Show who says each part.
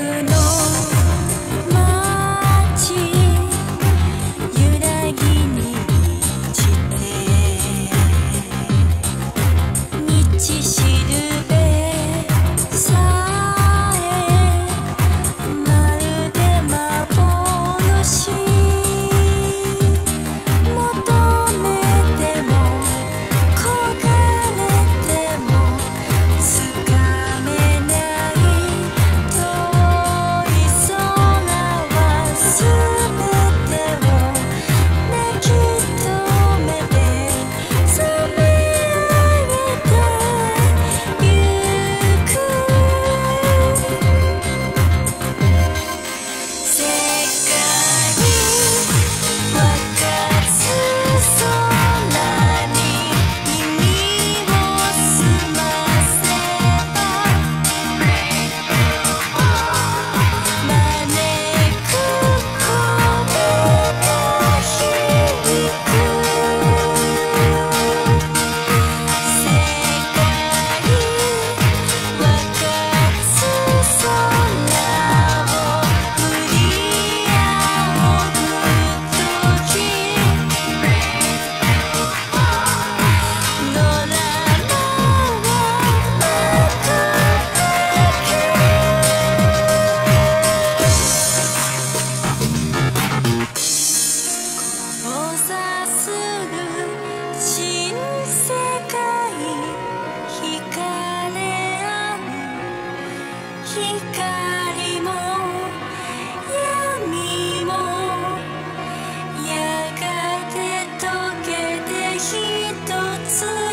Speaker 1: know つ